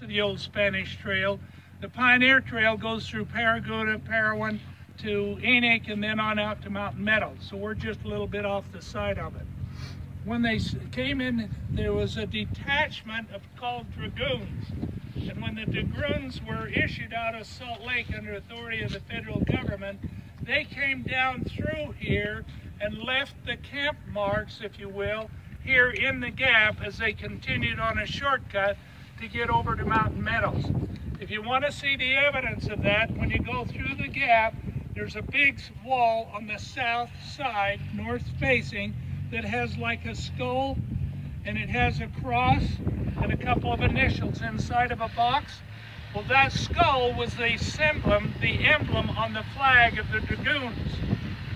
to the old Spanish Trail. The Pioneer Trail goes through Paragonah, Parowan to Enoch, and then on out to Mountain Meadows. So we're just a little bit off the side of it. When they came in, there was a detachment of called dragoons. And when the dragoons were issued out of Salt Lake under authority of the federal government, they came down through here and left the camp marks, if you will, here in the gap as they continued on a shortcut to get over to Mountain Meadows. If you want to see the evidence of that, when you go through the gap, there's a big wall on the south side, north facing, that has like a skull and it has a cross and a couple of initials inside of a box. Well, that skull was the emblem, the emblem on the flag of the Dragoons.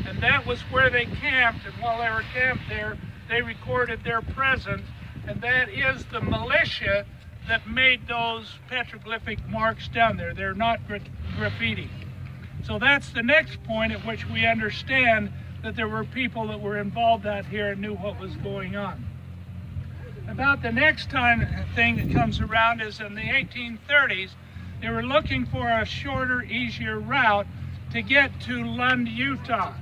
And that was where they camped, and while they were camped there, they recorded their presence, and that is the militia that made those petroglyphic marks down there. They're not gra graffiti. So that's the next point at which we understand that there were people that were involved out here and knew what was going on. About the next time thing that comes around is in the 1830s, they were looking for a shorter, easier route to get to Lund, Utah.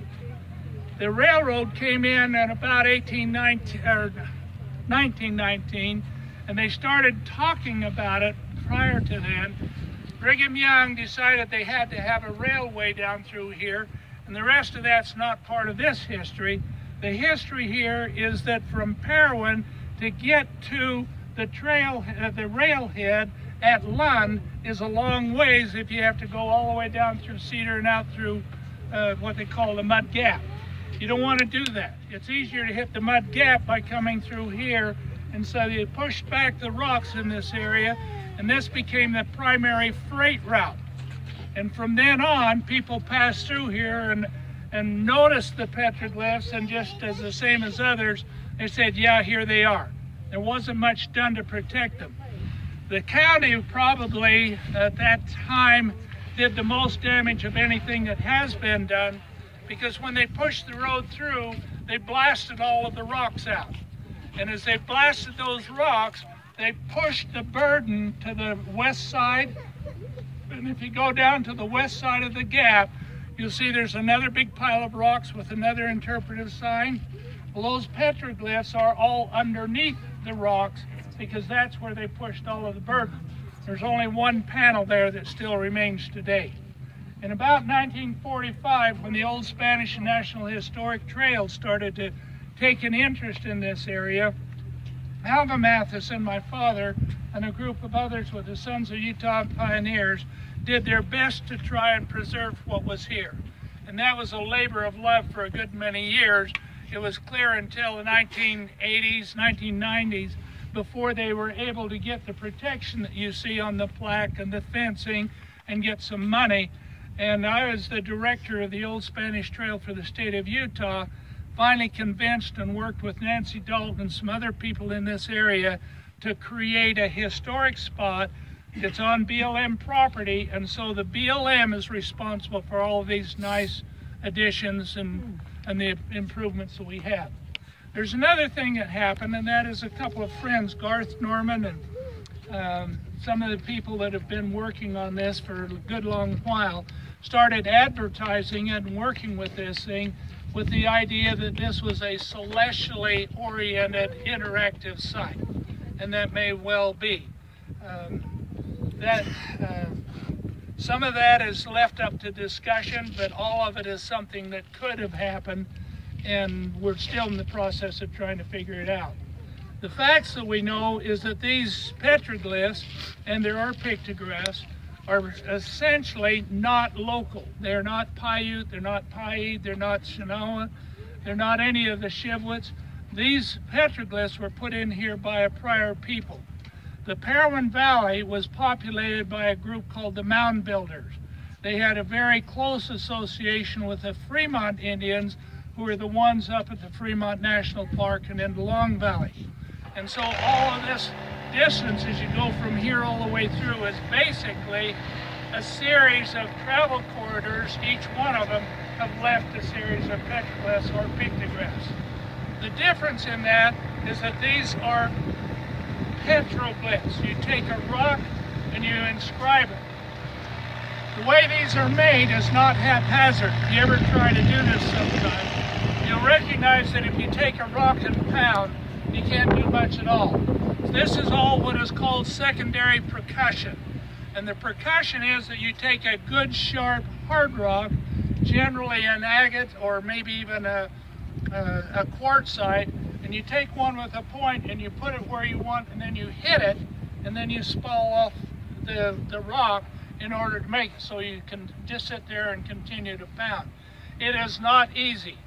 The railroad came in at about 1819, or 1919, and they started talking about it prior to then. Brigham Young decided they had to have a railway down through here, and the rest of that's not part of this history. The history here is that from Parowan to get to the trail, uh, the railhead at Lund is a long ways if you have to go all the way down through Cedar and out through uh, what they call the Mud Gap. You don't want to do that. It's easier to hit the Mud Gap by coming through here. And so they pushed back the rocks in this area, and this became the primary freight route. And from then on, people passed through here and, and noticed the petroglyphs, and just as the same as others, they said, yeah, here they are. There wasn't much done to protect them. The county probably at that time did the most damage of anything that has been done because when they pushed the road through, they blasted all of the rocks out. And as they blasted those rocks, they pushed the burden to the west side. And if you go down to the west side of the gap, you'll see there's another big pile of rocks with another interpretive sign. Well, those petroglyphs are all underneath the rocks because that's where they pushed all of the burden. There's only one panel there that still remains today. In about 1945, when the old Spanish National Historic Trail started to take an interest in this area, Alva Matheson, my father, and a group of others with the Sons of Utah Pioneers did their best to try and preserve what was here. And that was a labor of love for a good many years it was clear until the 1980s, 1990s, before they were able to get the protection that you see on the plaque and the fencing and get some money. And I was the director of the Old Spanish Trail for the state of Utah, finally convinced and worked with Nancy Dalton and some other people in this area to create a historic spot that's on BLM property. And so the BLM is responsible for all these nice additions and and the improvements that we have. There's another thing that happened, and that is a couple of friends, Garth Norman and um, some of the people that have been working on this for a good long while, started advertising and working with this thing with the idea that this was a celestially oriented interactive site. And that may well be. Um, that uh, some of that is left up to discussion, but all of it is something that could have happened, and we're still in the process of trying to figure it out. The facts that we know is that these petroglyphs, and there are pictographs, are essentially not local. They're not Paiute, they're not Paiute, they're not Shinawa, they're not any of the Shivwits. These petroglyphs were put in here by a prior people. The Parowan Valley was populated by a group called the Mound Builders. They had a very close association with the Fremont Indians, who were the ones up at the Fremont National Park and in the Long Valley. And so all of this distance as you go from here all the way through is basically a series of travel corridors. Each one of them have left a series of petroglyphs or pictographs. The difference in that is that these are petroglyphs. You take a rock and you inscribe it. The way these are made is not haphazard. If you ever try to do this sometime, you'll recognize that if you take a rock and pound, you can't do much at all. This is all what is called secondary percussion. And the percussion is that you take a good sharp hard rock, generally an agate or maybe even a, a, a quartzite, and you take one with a point and you put it where you want and then you hit it and then you spall off the, the rock in order to make it so you can just sit there and continue to pound. It is not easy.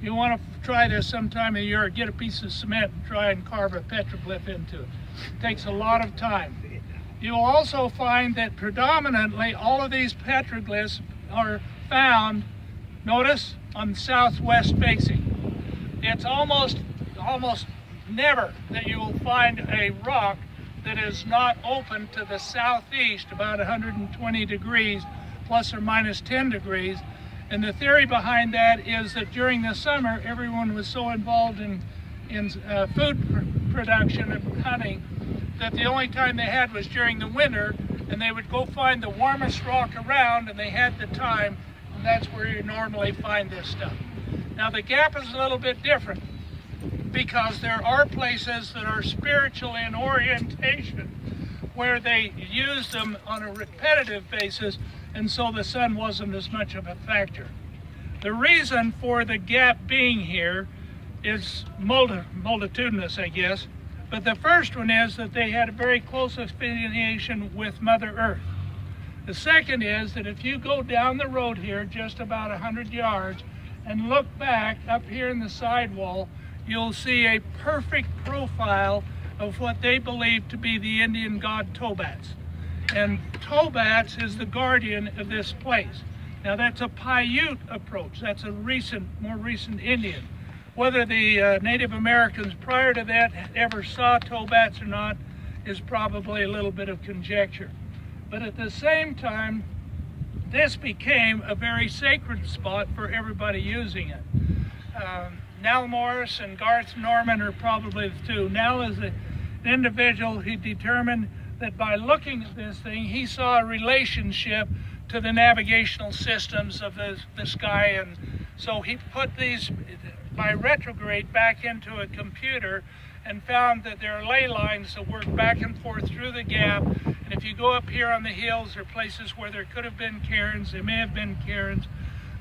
You want to try this sometime of year, get a piece of cement and try and carve a petroglyph into it. It takes a lot of time. You'll also find that predominantly all of these petroglyphs are found, notice, on southwest facing. It's almost, almost never that you will find a rock that is not open to the southeast about 120 degrees plus or minus 10 degrees and the theory behind that is that during the summer everyone was so involved in in uh, food pr production and hunting that the only time they had was during the winter and they would go find the warmest rock around and they had the time and that's where you normally find this stuff. Now the gap is a little bit different because there are places that are spiritual in orientation where they used them on a repetitive basis and so the sun wasn't as much of a factor. The reason for the gap being here is multitudinous, I guess. But the first one is that they had a very close affiliation with Mother Earth. The second is that if you go down the road here just about 100 yards and look back up here in the sidewall, you'll see a perfect profile of what they believe to be the Indian god Tobats. And Tobats is the guardian of this place. Now that's a Paiute approach. That's a recent, more recent Indian. Whether the uh, Native Americans prior to that ever saw Tobats or not is probably a little bit of conjecture. But at the same time, this became a very sacred spot for everybody using it. Um, Nal Morris and Garth Norman are probably the two. Nal is an individual who determined that by looking at this thing, he saw a relationship to the navigational systems of the, the sky. And so he put these by retrograde back into a computer and found that there are ley lines that work back and forth through the gap. And if you go up here on the hills, there are places where there could have been cairns, there may have been cairns.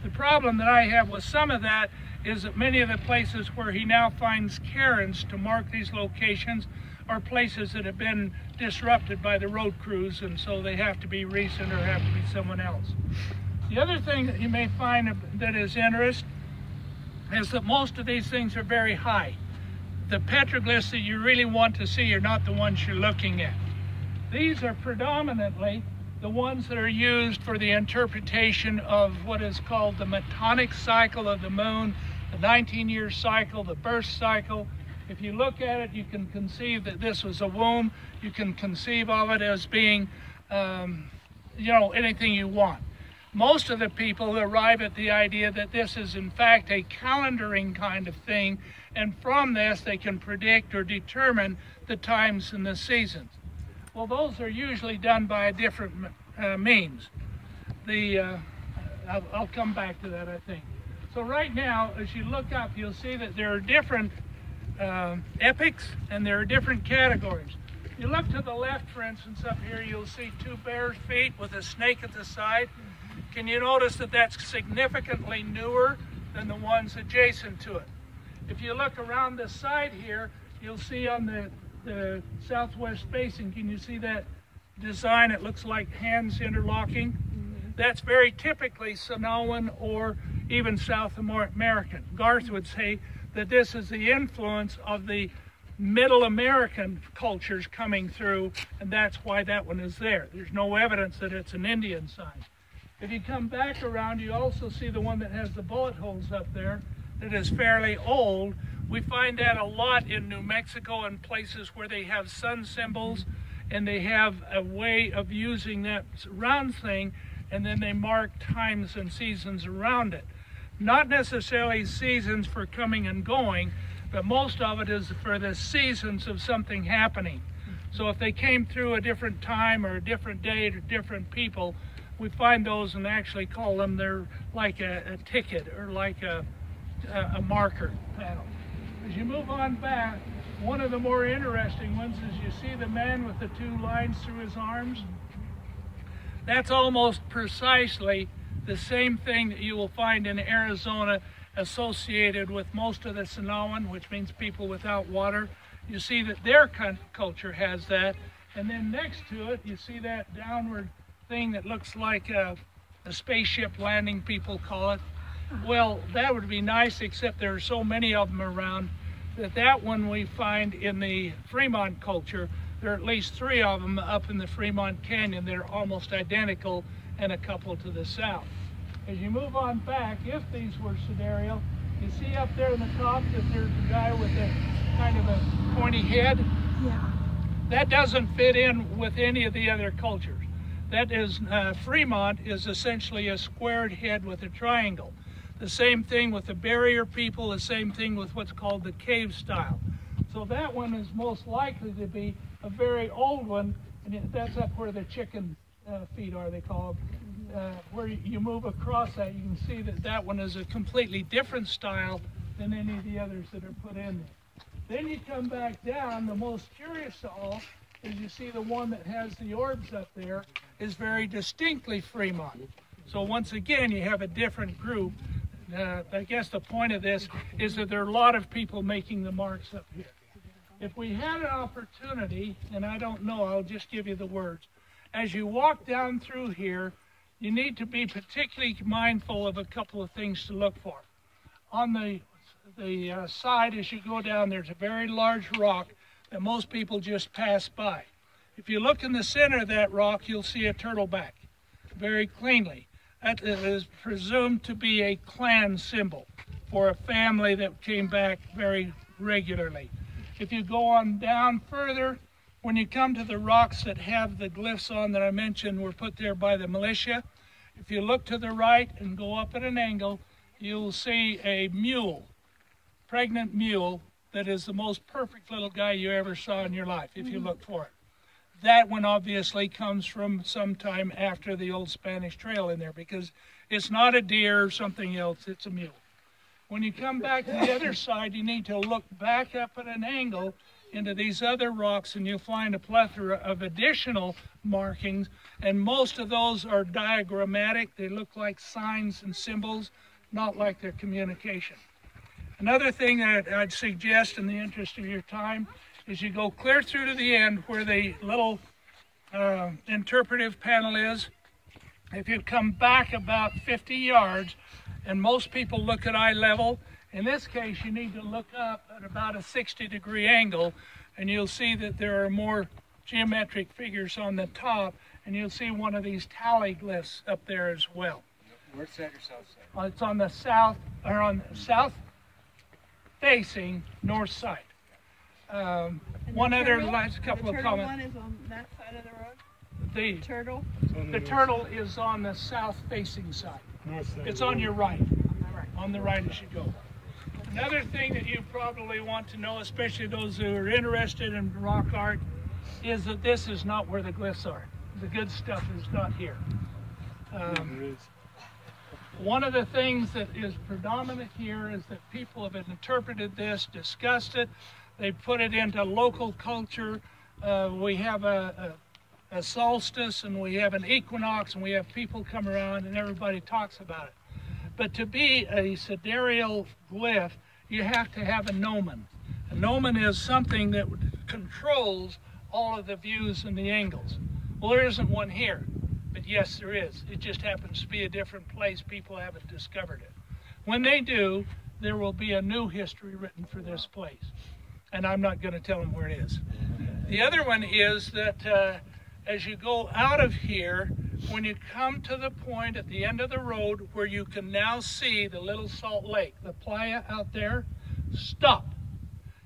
The problem that I have with some of that is that many of the places where he now finds cairns to mark these locations are places that have been disrupted by the road crews and so they have to be recent or have to be someone else. The other thing that you may find that is interesting is that most of these things are very high. The petroglyphs that you really want to see are not the ones you're looking at. These are predominantly the ones that are used for the interpretation of what is called the metonic cycle of the moon, the 19-year cycle, the birth cycle, if you look at it, you can conceive that this was a womb. You can conceive of it as being, um, you know, anything you want. Most of the people arrive at the idea that this is in fact a calendaring kind of thing, and from this they can predict or determine the times and the seasons. Well, those are usually done by a different uh, means. The uh, I'll, I'll come back to that, I think. So right now, as you look up, you'll see that there are different uh, epics, and there are different categories. You look to the left, for instance, up here, you'll see two bear's feet with a snake at the side. Can you notice that that's significantly newer than the ones adjacent to it? If you look around the side here, you'll see on the, the southwest facing, can you see that design? It looks like hands interlocking. Mm-hmm. That's very typically Sonoan or even South American. Garth would say that this is the influence of the Middle American cultures coming through, and that's why that one is there. There's no evidence that it's an Indian sign. If you come back around, you also see the one that has the bullet holes up there that is fairly old. We find that a lot in New Mexico and places where they have sun symbols and they have a way of using that round thing and then they mark times and seasons around it not necessarily seasons for coming and going, but most of it is for the seasons of something happening. So if they came through a different time or a different day or different people, we find those and actually call them, they're like a, a ticket or like a, a, a marker panel. As you move on back, one of the more interesting ones is you see the man with the two lines through his arms. That's almost precisely the same thing that you will find in Arizona associated with most of the Sinagua, which means people without water. You see that their culture has that. And then next to it, you see that downward thing that looks like a, a spaceship landing, people call it. Well, that would be nice, except there are so many of them around that that one we find in the Fremont culture. There are at least three of them up in the Fremont Canyon. They're almost identical and a couple to the south. As you move on back, if these were sidereal, you see up there in the top that there's a guy with a kind of a pointy head? Yeah. That doesn't fit in with any of the other cultures. That is, uh, Fremont is essentially a squared head with a triangle. The same thing with the barrier people, the same thing with what's called the cave style. So that one is most likely to be a very old one, and that's up where the chicken uh, feet are, they call them. Uh, where you move across that, you can see that that one is a completely different style than any of the others that are put in there. Then you come back down, the most curious of all is you see the one that has the orbs up there is very distinctly Fremont. So once again, you have a different group uh, I guess the point of this is that there are a lot of people making the marks up here. If we had an opportunity, and I don't know, I'll just give you the words. As you walk down through here, you need to be particularly mindful of a couple of things to look for. On the, the uh, side as you go down, there's a very large rock that most people just pass by. If you look in the center of that rock, you'll see a turtleback very cleanly. That is presumed to be a clan symbol for a family that came back very regularly. If you go on down further, when you come to the rocks that have the glyphs on that I mentioned were put there by the militia, if you look to the right and go up at an angle, you'll see a mule, pregnant mule, that is the most perfect little guy you ever saw in your life, if you mm-hmm. look for it. That one obviously comes from sometime after the old Spanish Trail in there because it's not a deer or something else, it's a mule. When you come back to the other side, you need to look back up at an angle into these other rocks and you'll find a plethora of additional markings and most of those are diagrammatic. They look like signs and symbols, not like their communication. Another thing that I'd suggest in the interest of your time is you go clear through to the end where the little uh, interpretive panel is. If you come back about 50 yards, and most people look at eye level, in this case you need to look up at about a 60 degree angle, and you'll see that there are more geometric figures on the top, and you'll see one of these tally glyphs up there as well. Where's that or south side? Uh, it's on the south, or on the south facing north side. Um, one other last couple the of comments. one is on that side of the road? The, Turtle? the turtle is on the south facing side. North side. It's on your right, On the right. on the right as you go. Another thing that you probably want to know, especially those who are interested in rock art, is that this is not where the glyphs are. The good stuff is not here. Um, There is. one of the things that is predominant here is that people have interpreted this, discussed it, they put it into local culture. Uh, we have a, a, a solstice and we have an equinox and we have people come around and everybody talks about it. But to be a sidereal glyph, you have to have a gnomon. A gnomon is something that controls all of the views and the angles. Well, there isn't one here, but yes, there is. It just happens to be a different place. People haven't discovered it. When they do, there will be a new history written for this place. And I'm not going to tell them where it is. The other one is that uh, as you go out of here, when you come to the point at the end of the road where you can now see the little salt lake, the playa out there, stop.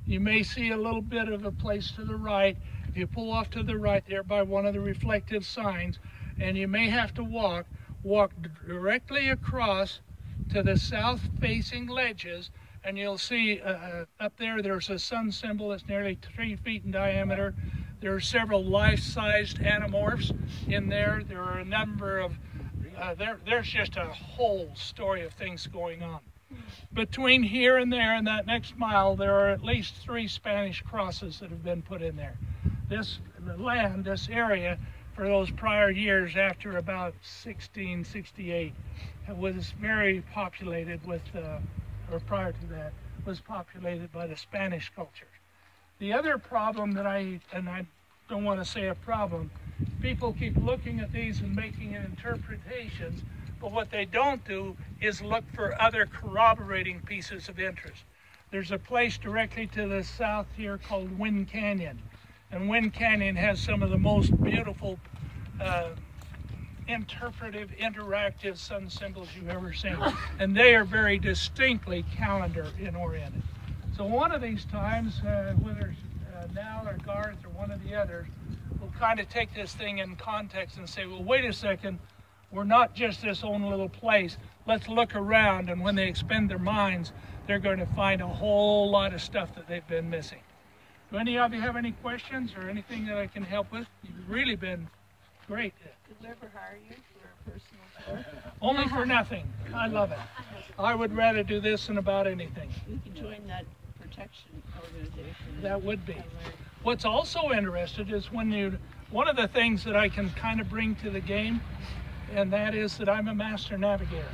You may see a little bit of a place to the right. If you pull off to the right there by one of the reflective signs, and you may have to walk, walk directly across to the south facing ledges, and you'll see uh, uh, up there there's a sun symbol that's nearly three feet in diameter. There are several life-sized anthropomorphs in there. There are a number of, uh, there, there's just a whole story of things going on. Between here and there and that next mile, there are at least three Spanish crosses that have been put in there. This land, this area, for those prior years after about 1668, was very populated with, uh, or prior to that, was populated by the Spanish culture. The other problem that I, and I don't want to say a problem, people keep looking at these and making interpretations, but what they don't do is look for other corroborating pieces of interest. There's a place directly to the south here called Wind Canyon. And Wind Canyon has some of the most beautiful uh, interpretive, interactive sun symbols you've ever seen. And they are very distinctly calendar oriented. So one of these times, uh, whether it's uh, Nal or Garth or one of the others, will kind of take this thing in context and say, well, wait a second, we're not just this own little place. Let's look around, and when they expend their minds, they're going to find a whole lot of stuff that they've been missing. Do any of you have any questions or anything that I can help with? You've really been great. Did we ever hire you for a personal tour? Only for nothing. I love it. I would rather do this than about anything. We can join that protection organization. That would be. What's also interested is when you, one of the things that I can kind of bring to the game, and that is that I'm a master navigator.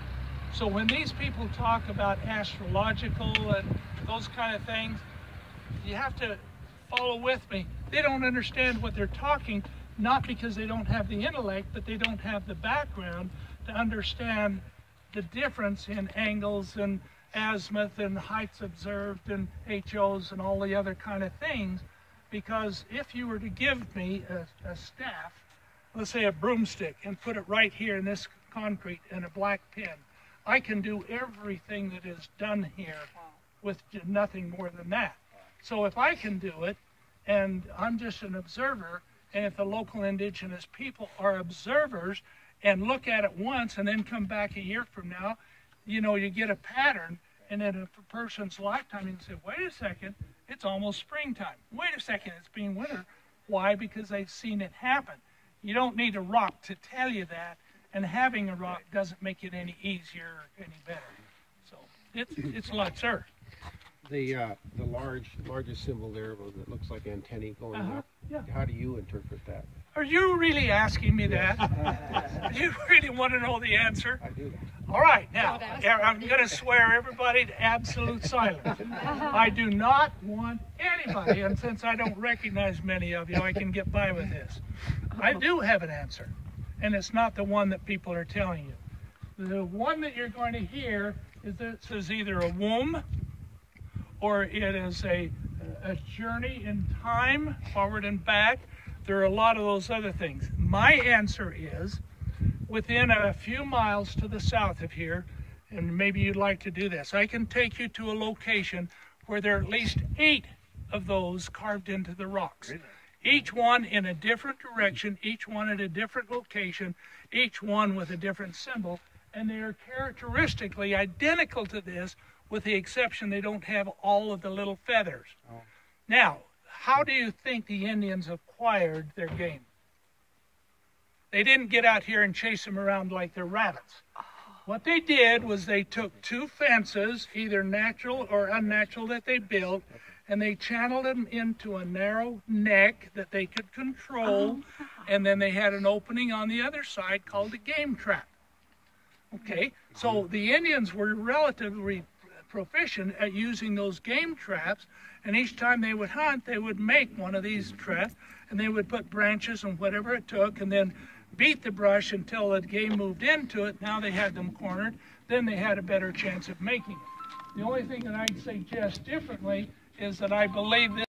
So when these people talk about astrological and those kind of things, you have to follow with me. They don't understand what they're talking, not because they don't have the intellect, but they don't have the background to understand the difference in angles and azimuth and heights observed and HOs and all the other kind of things. Because if you were to give me a, a staff, let's say a broomstick, and put it right here in this concrete and a black pen, I can do everything that is done here with nothing more than that. So if I can do it, and I'm just an observer, and if the local indigenous people are observers and look at it once and then come back a year from now, you know, you get a pattern. And in a person's lifetime, you can say, wait a second, it's almost springtime. Wait a second, it's being winter. Why? Because they've seen it happen. You don't need a rock to tell you that, and having a rock doesn't make it any easier or any better. So it's, it's a lot, sir the uh, the large largest symbol there that looks like antennae going Uh-huh, up. Yeah. How do you interpret that? Are you really asking me that? Do you really want to know the answer? I do. All right, now, I'm going to swear everybody to absolute silence. I do not want anybody, and since I don't recognize many of you, I can get by with this. I do have an answer, and it's not the one that people are telling you. The one that you're going to hear is that it says either a womb or it is a, a journey in time, forward and back. There are a lot of those other things. My answer is within a few miles to the south of here, and maybe you'd like to do this, I can take you to a location where there are at least eight of those carved into the rocks. Each one in a different direction, each one at a different location, each one with a different symbol, and they are characteristically identical to this with the exception they don't have all of the little feathers. Oh. Now, how do you think the Indians acquired their game? They didn't get out here and chase them around like they're rabbits. What they did was they took two fences, either natural or unnatural, that they built, and they channeled them into a narrow neck that they could control, oh. and then they had an opening on the other side called a game trap. Okay, so hmm. the Indians were relatively proficient at using those game traps. And each time they would hunt, they would make one of these traps and they would put branches and whatever it took and then beat the brush until the game moved into it. Now they had them cornered. Then they had a better chance of making it. The only thing that I'd suggest differently is that I believe this.